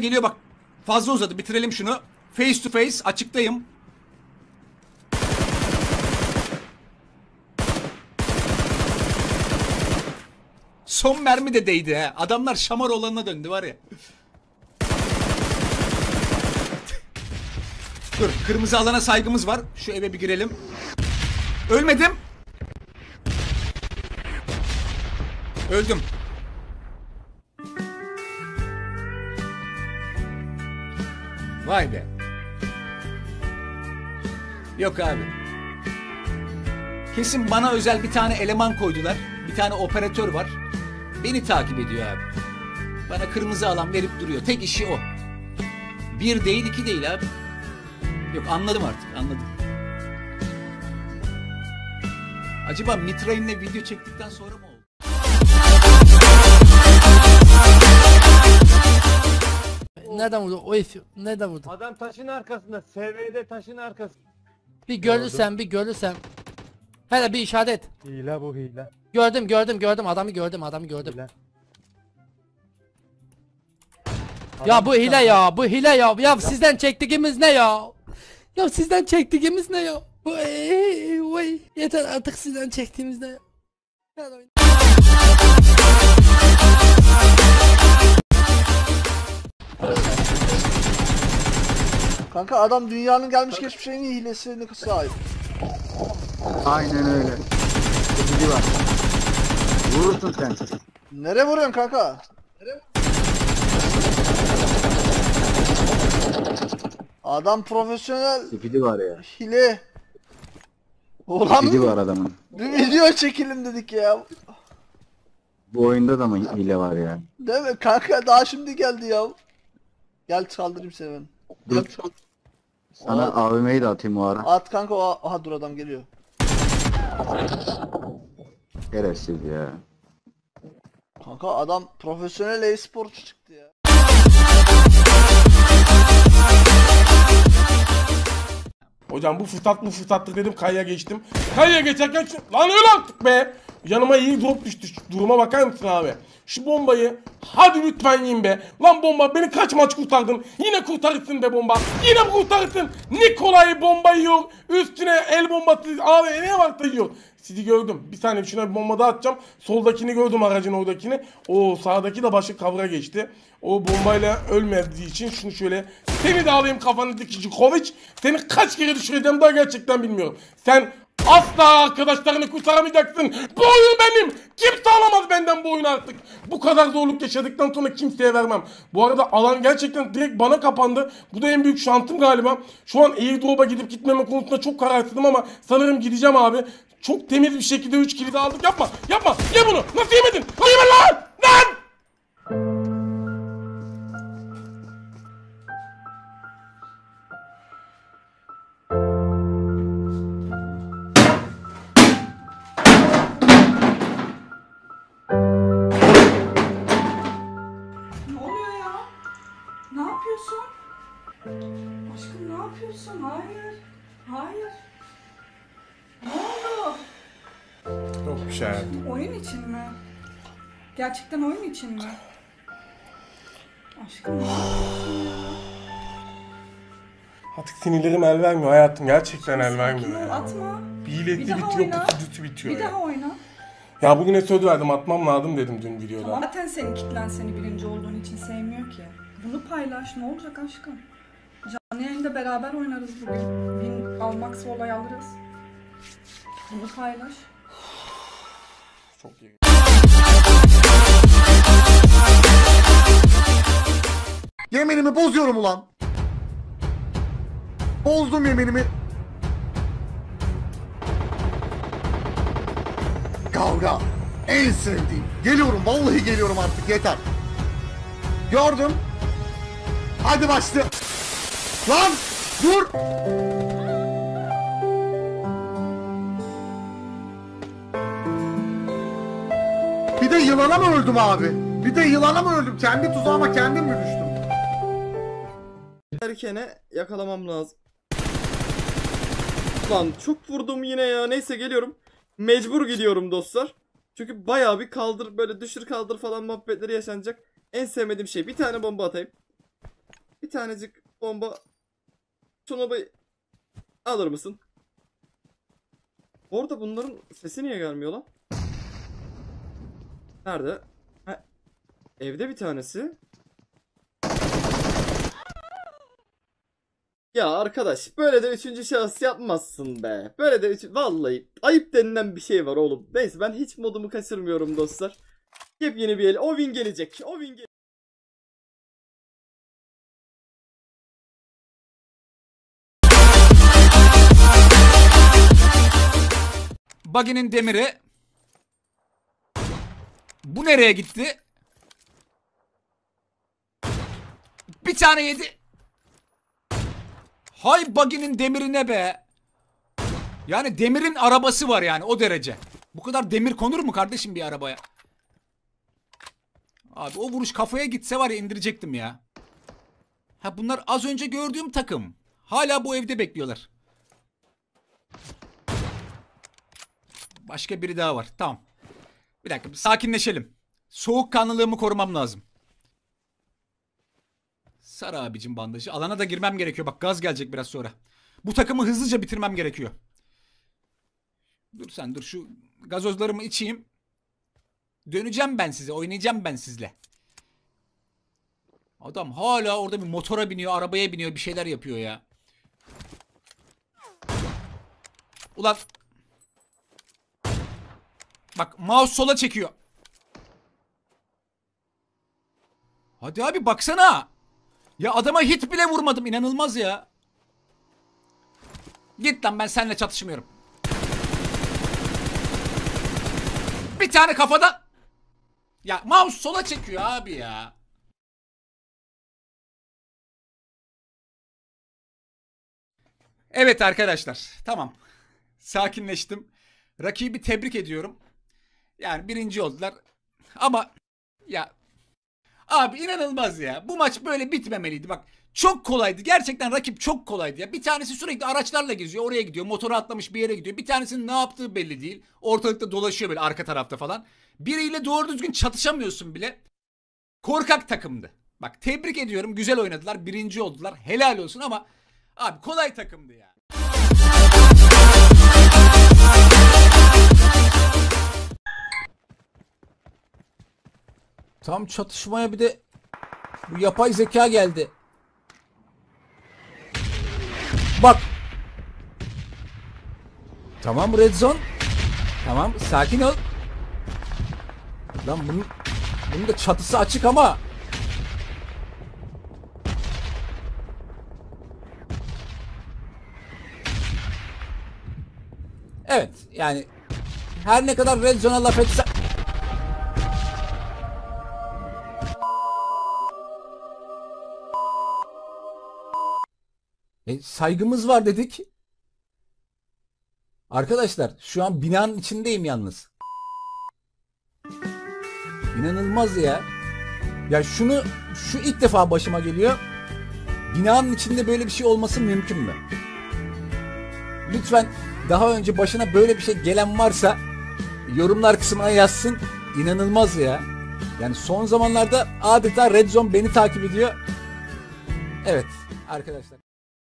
Geliyor bak. Fazla uzadı. Bitirelim şunu. Face to face. Açıktayım. Son mermi de değdi he. Adamlar şamar olanına döndü var ya. Dur kırmızı alana saygımız var. Şu eve bir girelim. Ölmedim. Öldüm. Vay be. Yok abi. Kesin bana özel bir tane eleman koydular. Bir tane operatör var. Beni takip ediyor abi. Bana kırmızı alan verip duruyor. Tek işi o. Bir değil iki değil abi. Yok anladım artık anladım. Acaba Mitrain'le video çektikten sonra mı Nereden vurdu? O F nereden vurdu? Adam taşın arkasında. SV'de taşın arkasında. Bir görürsem bir görürsem. Hele bir işaret. Hile bu hile. Gördüm gördüm gördüm adamı gördüm adamı gördüm. Hile. Ya bu hile ya bu hile ya. Ya sizden çektiğimiz ne ya? Ya sizden çektiğimiz ne ya? Ey, vay. Yeter artık sizden çektiğimiz ne ya? Kanka adam dünyanın gelmiş geçmiş en iyi hilesine sahip. Aynen öyle. Biri var. Vurursun sen. Nereye vuruyorsun kanka? Adam profesyonel Spidi var ya. hile. Spidi Ulan var adamın. bir video çekelim dedik ya. Bu oyunda da mı hile var ya? Değil mi? Kanka daha şimdi geldi ya. Gel çaldırayım seni ben. Dur. Sana AVM'yi de atayım o ara. At kanka o aha dur adam geliyor. Şerefsiz ya. Kanka adam profesyonel e-sporcu çıktı ya. Hocam bu fırsat bu fırsattır dedim kayaya geçtim. Kayaya geçerken şu... Lan öl artık be! Yanıma iyi drop düştü. Şu duruma bakar mısın abi? Şu bombayı hadi lütfen yiyin be. Lan bomba beni kaç maç kurtardın? Yine kurtarırsın be bomba. Yine kurtarırsın. Nikolay bomba yiyor. Üstüne el bombası ne var da yiyor. Sizi gördüm. Bir saniye şuna bir bomba daha atacağım. Soldakini gördüm aracın oradakini. O sağdaki de başı kavra geçti. O bombayla ölmediği için şunu şöyle seni de alayım kafanı dikici Kovic. Seni kaç kere düşüreceğim daha gerçekten bilmiyorum. Sen asla arkadaşlarını kurtaramayacaksın. Bu oyun benim. Kimse alamaz benden bu oyunu artık. Bu kadar zorluk yaşadıktan sonra kimseye vermem. Bu arada alan gerçekten direkt bana kapandı. Bu da en büyük şansım galiba. Şu an airdrop'a gidip gitmeme konusunda çok kararsızım ama sanırım gideceğim abi. Çok temiz bir şekilde 3 kilidi aldık. Yapma yapma ye bunu. Nasıl yemedin? Yemedin lan? Lan! Yapıyorsun? Hayır. Hayır. Ne oldu? Yok bir şey hayatım. Oyun için mi? Gerçekten oyun için mi? Aşkım ne yapıyorsun ya? Artık sinirlerim el vermiyor hayatım. Gerçekten el Sakin vermiyor. ol, ya. atma. Bir Bir daha bitiyor, oyna. pusucusu bitiyor Bir ya. daha oyna. Ya bugüne söz verdim atmam lazım dedim dün videoda. Zaten senin kitlen seni birinci olduğun için sevmiyor ki. Bunu paylaş. Ne olacak aşkım? Canlı yayında beraber oynarız bugün. Bin almaksa olay alırız. Bunu paylaş. Çok iyi. Yeminimi bozuyorum ulan. Bozdum yeminimi. Kavga. En sevdiğim. Geliyorum vallahi geliyorum artık yeter. Gördüm. Hadi başla. Lan dur. Bir de yılana mı öldüm abi? Bir de yılana mı öldüm? Kendi tuzağıma kendim mi düştüm? Erkene yakalamam lazım. Lan çok vurdum yine ya. Neyse geliyorum. Mecbur gidiyorum dostlar. Çünkü bayağı bir kaldır böyle düşür kaldır falan muhabbetleri yaşanacak. En sevmediğim şey bir tane bomba atayım. Bir tanecik bomba. Bir alır mısın? Orada bunların sesi niye gelmiyor lan? Nerede? Ha, evde bir tanesi. Ya arkadaş böyle de üçüncü şahıs yapmazsın be. Böyle de. Vallahi ayıp denilen bir şey var oğlum. Neyse ben hiç modumu kaçırmıyorum dostlar. Yepyeni bir el. O win gelecek. O win gelecek. Buggy'nin demiri. Bu nereye gitti? Bir tane yedi. Hay buggy'nin demirine be. Yani demirin arabası var yani o derece. Bu kadar demir konur mu kardeşim bir arabaya? Abi o vuruş kafaya gitse var ya indirecektim ya. Ha bunlar az önce gördüğüm takım. Hala bu evde bekliyorlar. Başka biri daha var. Tamam. Bir dakika bir sakinleşelim. Soğukkanlılığımı korumam lazım. Sar abicim bandajı. Alana da girmem gerekiyor. Bak gaz gelecek biraz sonra. Bu takımı hızlıca bitirmem gerekiyor. Dur sen dur şu gazozlarımı içeyim. Döneceğim ben size. Oynayacağım ben sizle. Adam hala orada bir motora biniyor, arabaya biniyor, bir şeyler yapıyor ya. Ulan Bak mouse sola çekiyor. Hadi abi baksana. Ya adama hit bile vurmadım inanılmaz ya. Git lan ben seninle çatışmıyorum. Bir tane kafadan. Ya mouse sola çekiyor abi ya. Evet arkadaşlar tamam. Sakinleştim. Rakibi tebrik ediyorum. Yani birinci oldular. Ama ya abi inanılmaz ya. Bu maç böyle bitmemeliydi. Bak çok kolaydı. Gerçekten rakip çok kolaydı ya. Bir tanesi sürekli araçlarla geziyor. Oraya gidiyor. Motoru atlamış bir yere gidiyor. Bir tanesinin ne yaptığı belli değil. Ortalıkta dolaşıyor böyle arka tarafta falan. Biriyle doğru düzgün çatışamıyorsun bile. Korkak takımdı. Bak tebrik ediyorum. Güzel oynadılar. Birinci oldular. Helal olsun ama abi kolay takımdı ya. Tam çatışmaya bir de bu yapay zeka geldi. Bak. Tamam Red Zone. Tamam sakin ol. Lan bunun, bunun da çatısı açık ama. Evet yani her ne kadar Red Zone'a laf etse... E, saygımız var dedik. Arkadaşlar şu an binanın içindeyim yalnız. İnanılmaz ya. Ya şunu şu ilk defa başıma geliyor. Binanın içinde böyle bir şey olması mümkün mü? Lütfen daha önce başına böyle bir şey gelen varsa yorumlar kısmına yazsın. İnanılmaz ya. Yani son zamanlarda adeta Red Zone beni takip ediyor. Evet arkadaşlar.